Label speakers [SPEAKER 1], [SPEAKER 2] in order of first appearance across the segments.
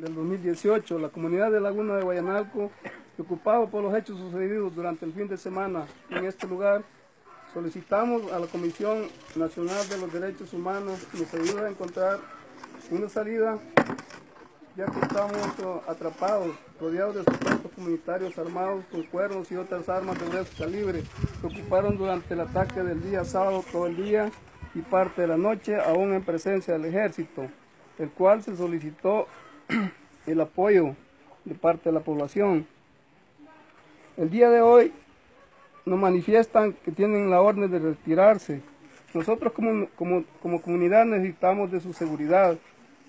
[SPEAKER 1] del 2018, la comunidad de Laguna de Guayanalco, preocupado por los hechos sucedidos durante el fin de semana en este lugar, solicitamos a la Comisión Nacional de los Derechos Humanos que nos ayude a encontrar una salida, ya que estamos oh, atrapados, rodeados de supuestos comunitarios armados con cuernos y otras armas de grueso calibre, que ocuparon durante el ataque del día sábado todo el día y parte de la noche, aún en presencia del ejército, el cual se solicitó el apoyo de parte de la población. El día de hoy nos manifiestan que tienen la orden de retirarse. Nosotros como, como, como comunidad necesitamos de su seguridad.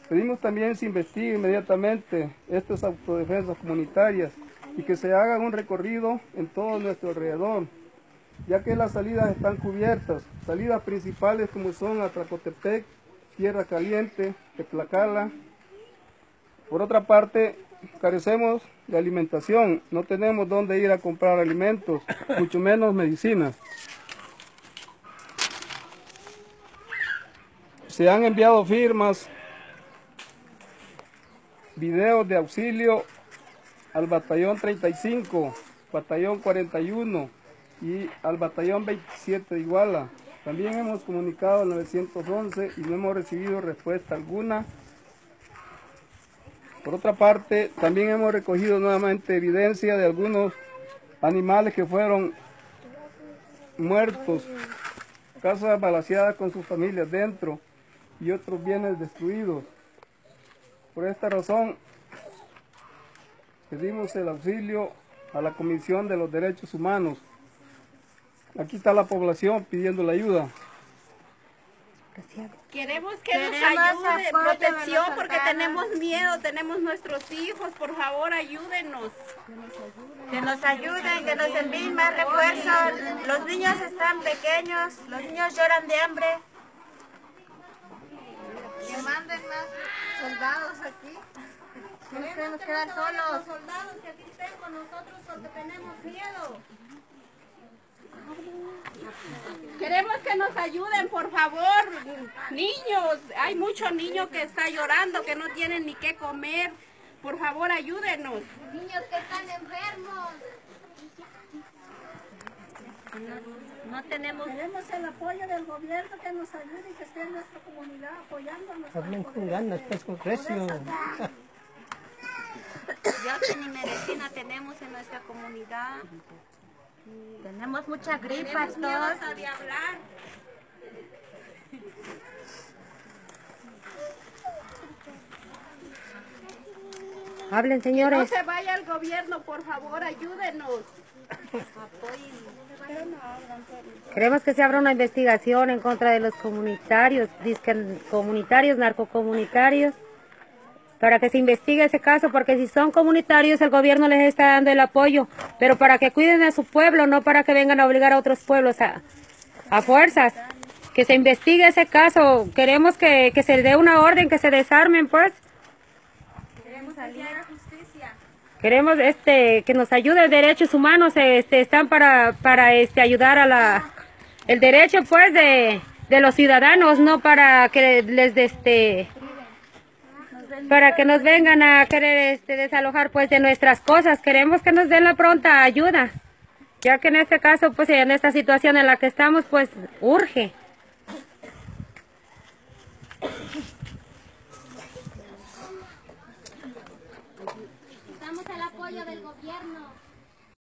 [SPEAKER 1] Pedimos también se investigue inmediatamente estas autodefensas comunitarias y que se haga un recorrido en todo nuestro alrededor, ya que las salidas están cubiertas. Salidas principales como son Atracotepec, Tierra Caliente, Teplacala. Por otra parte, carecemos de alimentación, no tenemos dónde ir a comprar alimentos, mucho menos medicinas. Se han enviado firmas, videos de auxilio al batallón 35, batallón 41 y al batallón 27 de Iguala. También hemos comunicado al 911 y no hemos recibido respuesta alguna. Por otra parte, también hemos recogido nuevamente evidencia de algunos animales que fueron muertos, casas balaseadas con sus familias dentro y otros bienes destruidos. Por esta razón, pedimos el auxilio a la Comisión de los Derechos Humanos. Aquí está la población pidiendo la ayuda.
[SPEAKER 2] Queremos que
[SPEAKER 3] Queremos
[SPEAKER 2] nos ayude, protección, porque tenemos miedo, tenemos nuestros hijos, por favor ayúdenos.
[SPEAKER 3] Que nos ayuden, que nos envíen más refuerzos. Los niños están pequeños, los niños lloran de hambre. Que manden más soldados aquí. No nos queremos quedar solos.
[SPEAKER 2] soldados que aquí tengo nosotros porque tenemos miedo. Queremos que nos ayuden, por favor, niños. Hay muchos niños que están llorando, que no tienen ni qué comer. Por favor, ayúdenos.
[SPEAKER 3] Niños que están enfermos.
[SPEAKER 2] No tenemos
[SPEAKER 4] Queremos el apoyo del gobierno que nos ayude y que esté en nuestra comunidad apoyándonos.
[SPEAKER 5] Hablen con ganas, pues con recio.
[SPEAKER 2] Ya que ni medicina tenemos en nuestra comunidad.
[SPEAKER 3] Tenemos mucha gripa
[SPEAKER 2] Tenemos miedo
[SPEAKER 3] todos.
[SPEAKER 2] hasta de hablar.
[SPEAKER 6] Hablen,
[SPEAKER 2] No
[SPEAKER 6] señores.
[SPEAKER 2] se vaya el gobierno, por favor, ayúdenos.
[SPEAKER 6] Queremos que se abra una investigación en contra de los comunitarios, disque comunitarios, narcocomunitarios, para que se investigue ese caso, porque si son comunitarios el gobierno les está dando el apoyo, pero para que cuiden a su pueblo, no para que vengan a obligar a otros pueblos a, a fuerzas. Que se investigue ese caso, queremos que, que se dé una orden, que se desarmen, pues. Queremos este que nos ayude derechos humanos, este están para para este ayudar a la el derecho pues de, de los ciudadanos, no para que les este para que nos vengan a querer este desalojar pues de nuestras cosas. Queremos que nos den la pronta ayuda, ya que en este caso pues en esta situación en la que estamos pues urge.
[SPEAKER 3] Necesitamos el apoyo del gobierno.